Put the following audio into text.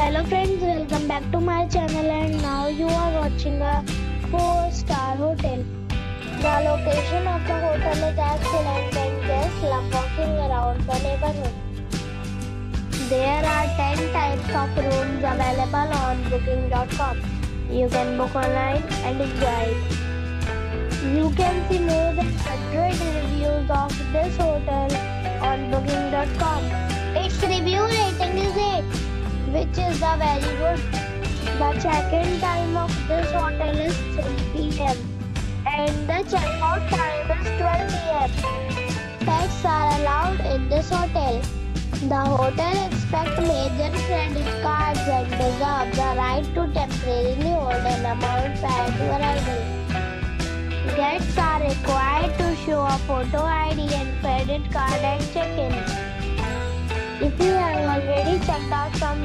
Hello friends, welcome back to my channel and now you are watching a 4 star hotel. The location of the hotel is excellent and guests love walking around the neighborhood. There are 10 types of rooms available on booking.com. You can book online and enjoy it. You can see more than 100 reviews of this hotel which is the very good. The check-in time of this hotel is 3 p.m. and the check-out time is 12 p.m. Pets are allowed in this hotel. The hotel expects major credit cards and reserves the right to temporarily hold an amount prior to arrival. Guests are required to show a photo ID and credit card at check-in. If you have already checked out